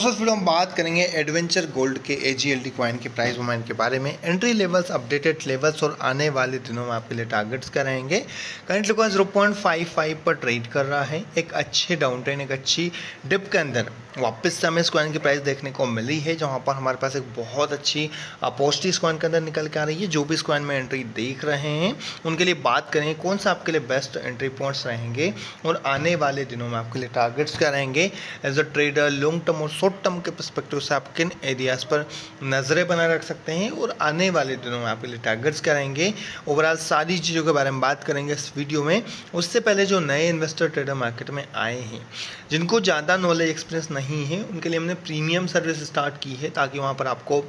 First फिर हम बात करेंगे एडवेंचर गोल्ड के ए जी एल के प्राइस मूवमेंट के बारे में। एंट्री लेवल्स अपडेटेड लेवल्स और आने वाले दिनों में आपके लिए टारगेट्स क्या रहेंगे? Currently coin zero point five five पर ट्रेड कर रहा है। एक अच्छे डाउन ट्रेन एक अच्छी डिप के अंदर। वापस से हमें इस कॉइन की प्राइस देखने को मिली है, जहाँ पर हमारे पास एक बहुत अच्छी पोस्ट इस कॉइन के अंदर निकल के आ रही है, जो भी इस कॉइन में एंट्री देख रहे हैं। उनके लिए बात करेंगे कौन सा आपके लिए बेस्ट एंट्री पॉइंट्स रहेंगे? और आने वाले दिनों में आपके लिए टारगेट्स क्या रहेंगे? As a trader long term और शॉर्ट टर्म के परस्पेक्टिव से आप किन एरियाज़ पर नज़रें बनाए रख सकते हैं? और आने वाले दिनों में आपके लिए टारगेट्स क्या रहेंगे? ओवरऑल सारी चीज़ों के बारे में बात करेंगे इस वीडियो में। उससे पहले जो नए इन्वेस्टर ट्रेडर मार्केट में आए हैं, जिनको ज़्यादा नॉलेज एक्सपीरियंस नहीं है। उनके लिए हमने प्रीमियम सर्विस स्टार्ट की है ताकि वहाँ पर आपको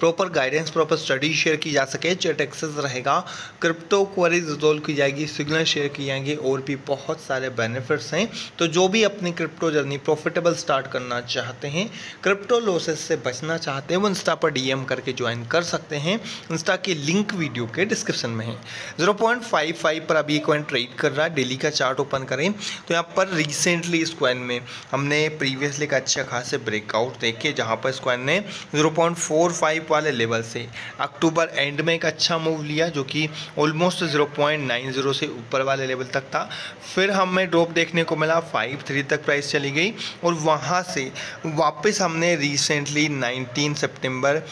proper guidance proper study share की जा सके चेट एक्सेस रहेगा क्रिप्टो क्वारीज रिजोल्व की जाएगी सिग्नल शेयर की जाएँगे, और भी बहुत सारे बेनिफिट्स हैं। तो जो भी अपनी क्रिप्टो जर्नी प्रॉफिटेबल स्टार्ट करना चाहते हैं क्रिप्टो लॉसेस से बचना चाहते हैं, वो इंस्टा पर डीएम करके ज्वाइन कर सकते हैं। इंस्टा की लिंक वीडियो के डिस्क्रिप्शन में है। ज़ीरो पॉइंट फाइव फाइव पर अभी कॉइन ट्रेड कर रहा है डेली का चार्ट ओपन करें। तो यहाँ पर रिसेंटली इस कॉइन में हमने प्रीवियसली का अच्छा खासे ब्रेकआउट देखे, जहाँ पर इस कॉइन ने ज़ीरो पॉइंट फोर फाइव वाले लेवल से। अक्टूबर एंड में एक अच्छा मूव लिया, जो कि almost zero point nine zero से ऊपर वाले लेवल तक था। फिर हमें ड्रॉप देखने को मिला फाइव थ्री तक प्राइस चली गई। और वहाँ से वापस हमने रिसेंटली नाइनटीन सेप्टेम्बर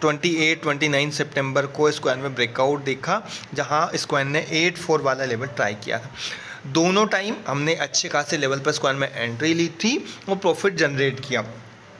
28 29 सितंबर को स्क्वायर में ब्रेकआउट देखा, जहाँ स्क्वायर ने 8 फोर वाला लेवल ट्राई किया था। दोनों टाइम हमने अच्छे खासे लेवल पर स्क्वायर में एंट्री ली थी और प्रॉफिट जनरेट किया।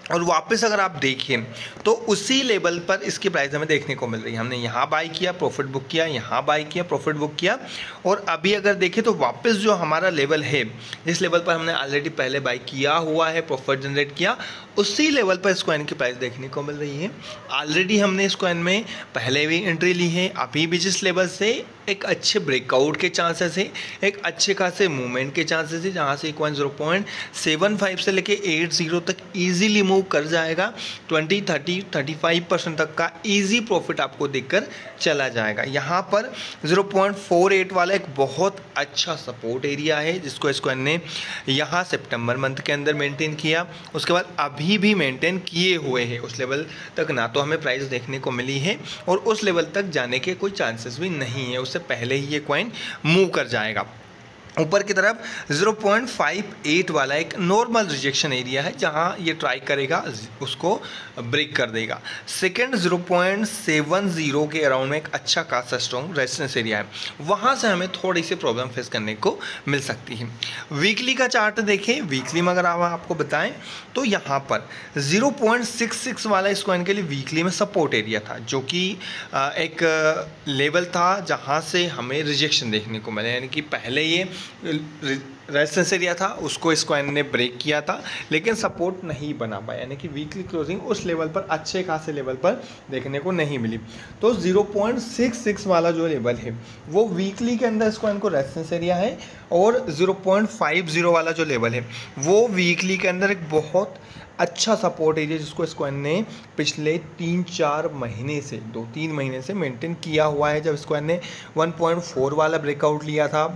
और वापस अगर आप देखें तो उसी लेवल पर इसकी प्राइस हमें देखने को मिल रही है। हमने यहाँ बाई किया प्रॉफिट बुक किया, यहाँ बाई किया प्रॉफिट बुक किया। और अभी अगर देखें तो वापस जो हमारा लेवल है जिस लेवल पर हमने ऑलरेडी पहले बाई किया हुआ है प्रॉफिट जनरेट किया। उसी लेवल पर इस कॉइन की प्राइस देखने को मिल रही है। ऑलरेडी हमने इस कॉइन में पहले भी एंट्री ली है, अभी भी जिस लेवल से एक अच्छे ब्रेकआउट के चांसेस है, एक अच्छे खासे मूवमेंट के चांसेस है, जहाँ से coin zero point seven five से लेके एट ज़ीरो तक ईजिली मूव कर जाएगा। Twenty thirty thirty five percent तक का ईजी प्रॉफिट आपको देखकर चला जाएगा। यहाँ पर ज़ीरो पॉइंट फोर एट वाला एक बहुत अच्छा सपोर्ट एरिया है, जिसको इस कॉइन ने यहाँ सेप्टेम्बर मंथ के अंदर मेंटेन किया। उसके बाद अभी भी मेंटेन किए हुए हैं। उस लेवल तक ना तो हमें प्राइस देखने को मिली है और उस लेवल तक जाने के कोई चांसेस भी नहीं है। उससे पहले ही ये क्वाइन मूव कर जाएगा। ऊपर की तरफ़ 0.58 वाला एक नॉर्मल रिजेक्शन एरिया है, जहाँ ये ट्राई करेगा, उसको ब्रेक कर देगा। सेकेंड 0.70 के अराउंड में एक अच्छा खासा स्ट्रॉन्ग रेजिस्टेंस एरिया है। वहाँ से हमें थोड़ी सी प्रॉब्लम फेस करने को मिल सकती है। वीकली का चार्ट देखें। वीकली में अगर आप, आपको बताएँ तो यहाँ पर 0.66 वाला इस कॉइन के लिए वीकली में सपोर्ट एरिया था, जो कि एक लेवल था जहाँ से हमें रिजेक्शन देखने को मिला। यानी कि पहले ये रेजिस्टेंस एरिया था, उसको इस कॉइन ने ब्रेक किया था, लेकिन सपोर्ट नहीं बना पाया। यानी कि वीकली क्लोजिंग उस लेवल पर, अच्छे खासे लेवल पर देखने को नहीं मिली। तो 0.66 वाला जो लेवल है, वो वीकली के अंदर इस कॉइन को रेजिस्टेंस एरिया है, और 0.50 वाला जो लेवल है, वो वीकली के अंदर एक बहुत अच्छा सपोर्ट एरिया जिसको इस कॉइन ने पिछले तीन चार महीने से दो तीन महीने से मेंटेन किया हुआ है। जब इस कॉइन ने 1.4 वाला ब्रेकआउट लिया था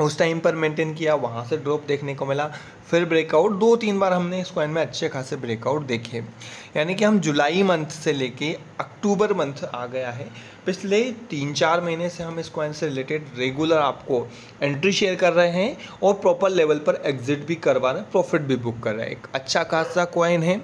उस टाइम पर मेंटेन किया वहाँ से ड्रॉप देखने को मिला। फिर ब्रेकआउट दो तीन बार हमने इस कॉइन में अच्छे खासे ब्रेकआउट देखे। यानी कि हम जुलाई मंथ से लेके अक्टूबर मंथ आ गया है। पिछले तीन चार महीने से हम इस कॉइन से रिलेटेड रेगुलर आपको एंट्री शेयर कर रहे हैं और प्रॉपर लेवल पर एग्जिट भी करवा रहे हैं प्रॉफिट भी बुक कर रहे हैं। एक अच्छा खासा कॉइन है।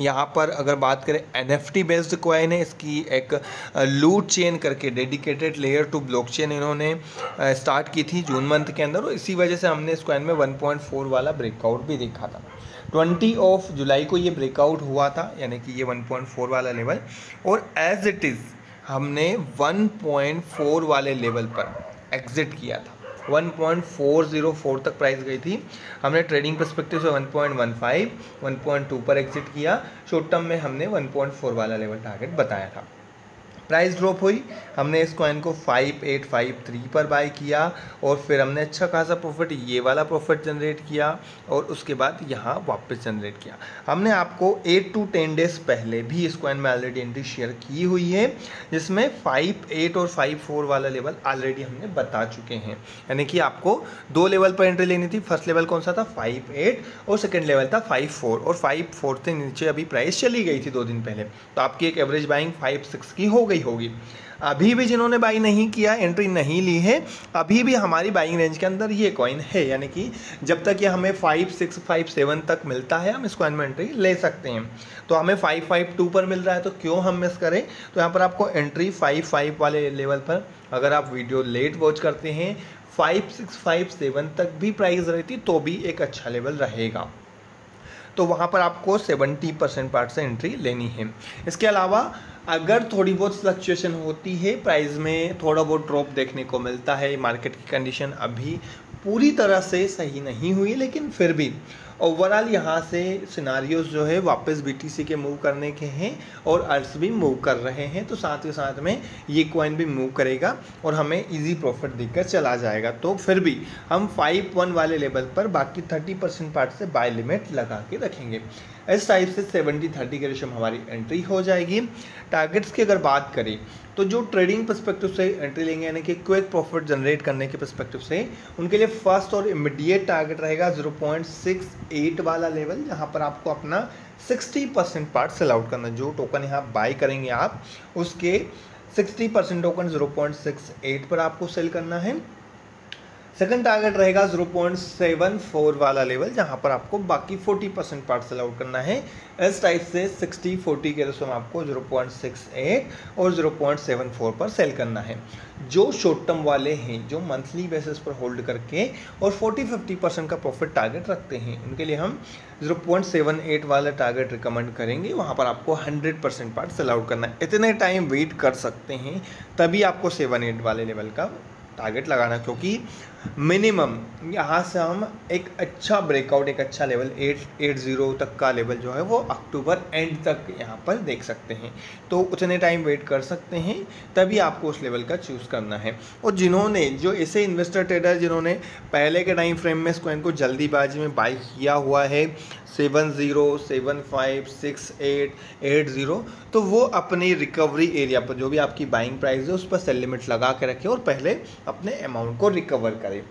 यहाँ पर अगर बात करें एनएफटी बेस्ड कॉइन है। इसकी एक लूट चेन करके डेडिकेटेड लेयर टू ब्लॉक इन्होंने स्टार्ट की थी जून मंथ के अंदर। और इसी वजह से हमने इस कॉइन में 1.4 वाला ब्रेकआउट भी देखा था। ट्वेंटी ऑफ़ जुलाई को ये ब्रेकआउट हुआ था, यानी कि ये 1.4 वाला लेवल और एज इट इज़ हमने 1.4 वाले लेवल पर एग्जिट किया था। 1.404 तक प्राइस गई थी। हमने ट्रेडिंग परस्पेक्टिव से 1.15 1.2 पर एग्जिट किया। शॉर्ट टर्म में हमने 1.4 वाला लेवल टारगेट बताया था। प्राइस ड्रॉप हुई। हमने इस कॉइन को फाइव एट फाइव थ्री पर बाय किया और फिर हमने अच्छा खासा प्रॉफिट ये वाला प्रॉफिट जनरेट किया और उसके बाद यहाँ वापस जनरेट किया। हमने आपको एट टू टेन डेज़ पहले भी इस कॉइन में ऑलरेडी एंट्री शेयर की हुई है, जिसमें फाइव एट और फाइव फोर वाला लेवल ऑलरेडी हमने बता चुके हैं। यानी कि आपको दो लेवल पर एंट्री लेनी थी। फ़र्स्ट लेवल कौन सा था? फाइव एट और सेकेंड लेवल था फाइव फोर और फाइव फोर से नीचे अभी प्राइस चली गई थी दो दिन पहले। तो आपकी एक एवरेज बाइंग फाइव सिक्स की हो गई। होगी। अभी भी जिन्होंने बाई नहीं किया एंट्री नहीं ली है, अभी भी हमारी बाइंग रेंज के अंदर ये कॉइन है। यानी कि जब तक ये हमें फाइव सिक्स फाइव सेवन तक मिलता है, हम इस कॉइन में एंट्री ले सकते हैं। तो हमें फाइव फाइव टू पर मिल रहा है तो क्यों हम मिस करें? तो यहाँ पर आपको एंट्री फाइव फाइव वाले लेवल पर अगर आप वीडियो लेट वॉच करते हैं फाइव सिक्स फाइव सेवन तक भी प्राइस रहती तो भी एक अच्छा लेवल रहेगा। तो वहाँ पर आपको सेवेंटी परसेंट पार्ट से एंट्री लेनी है। इसके अलावा अगर थोड़ी बहुत फ्लक्चुएशन होती है प्राइस में थोड़ा बहुत ड्रॉप देखने को मिलता है मार्केट की कंडीशन अभी पूरी तरह से सही नहीं हुई, लेकिन फिर भी ओवरऑल यहाँ से सिनारियोज जो है, वापस बीटीसी के मूव करने के हैं और अर्स भी मूव कर रहे हैं। तो साथ ही साथ में ये कॉइन भी मूव करेगा और हमें इजी प्रॉफिट दिखकर चला जाएगा। तो फिर भी हम फाइव वन वाले लेवल पर बाकी थर्टी परसेंट पार्ट से बाय लिमिट लगा के रखेंगे। इस टाइप से सेवेंटी थर्टी के रेशम हमारी एंट्री हो जाएगी। टारगेट्स की अगर बात करें तो जो ट्रेडिंग परस्पेक्टिव से एंट्री लेंगे, यानी कि क्विक प्रॉफिट जनरेट करने के परस्पेक्टिव से, उनके लिए फ़र्स्ट और इमीडिएट टारगेट रहेगा ज़ीरो पॉइंट सिक्स एट वाला लेवल जहाँ पर आपको अपना sixty percent part sell out करना जो टोकन यहाँ बाय करेंगे आप, उसके sixty percent token zero point six eight पर आपको सेल करना है। सेकंड टारगेट रहेगा ज़ीरो पॉइंट सेवन फोर वाला लेवल जहाँ पर आपको बाकी forty percent part sell out करना है। इस टाइप से सिक्सटी फोर्टी के रेसो में आपको ज़ीरो पॉइंट सिक्स एट और ज़ीरो पॉइंट सेवन फोर पर सेल करना है। जो शॉर्ट टर्म वाले हैं, जो मंथली बेसिस पर होल्ड करके और फोर्टी फिफ्टी परसेंट का प्रॉफिट टारगेट रखते हैं, उनके लिए हम ज़ीरो पॉइंट सेवन एट वाला टारगेट रिकमेंड करेंगे। वहाँ पर आपको hundred percent part sell out करना है। इतने टाइम वेट कर सकते हैं, तभी आपको सेवन एट वाले लेवल का टारगेट लगाना, क्योंकि मिनिमम यहाँ से हम एक अच्छा ब्रेकआउट एक अच्छा लेवल एट एट ज़ीरो तक का लेवल जो है वो अक्टूबर एंड तक यहाँ पर देख सकते हैं। तो उतने टाइम वेट कर सकते हैं, तभी आपको उस लेवल का चूज़ करना है। और जिन्होंने, जो ऐसे इन्वेस्टर ट्रेडर जिन्होंने पहले के टाइम फ्रेम में इस कॉइन को जल्दीबाजी में बाई किया हुआ है seven zero seven five six eight eight zero तो वो अपनी रिकवरी एरिया पर जो भी आपकी बाइंग प्राइस है, उस पर सेल लिमिट लगा के रखें और पहले अपने अमाउंट को रिकवर करें।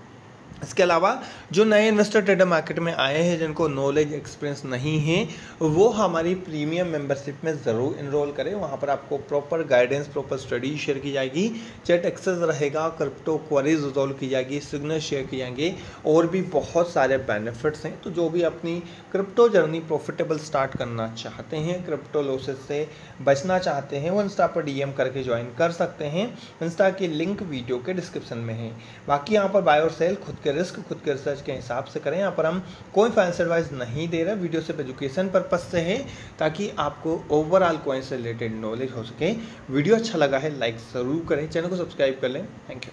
इसके अलावा जो नए इन्वेस्टर ट्रेडर मार्केट में आए हैं, जिनको नॉलेज एक्सपीरियंस नहीं है, वो हमारी प्रीमियम मेंबरशिप में ज़रूर इनरोल करें। वहाँ पर आपको proper guidance proper study share की जाएगी। चैट एक्सेस रहेगा क्रिप्टो क्वारीज रिजोल्व की जाएगी सिग्नल शेयर किए जाएँगे, और भी बहुत सारे बेनिफिट्स हैं। तो जो भी अपनी क्रिप्टो जर्नी प्रॉफिटेबल स्टार्ट करना चाहते हैं क्रिप्टो लॉसेस से बचना चाहते हैं, वो इंस्टा पर डीएम करके ज्वाइन कर सकते हैं। इंस्टा की लिंक वीडियो के डिस्क्रिप्शन में है। बाकी यहाँ पर बाय और सेल खुद के रिस्क, खुद के रिसर्च के हिसाब से करें। यहाँ पर हम कोई फाइनेंस एडवाइस नहीं दे रहे। वीडियो सिर्फ़ एजुकेशन पर्पज से है, ताकि आपको ओवरऑल कोइन से रिलेटेड नॉलेज हो सके। वीडियो अच्छा लगा है लाइक ज़रूर करें। चैनल को सब्सक्राइब कर लें। Thank you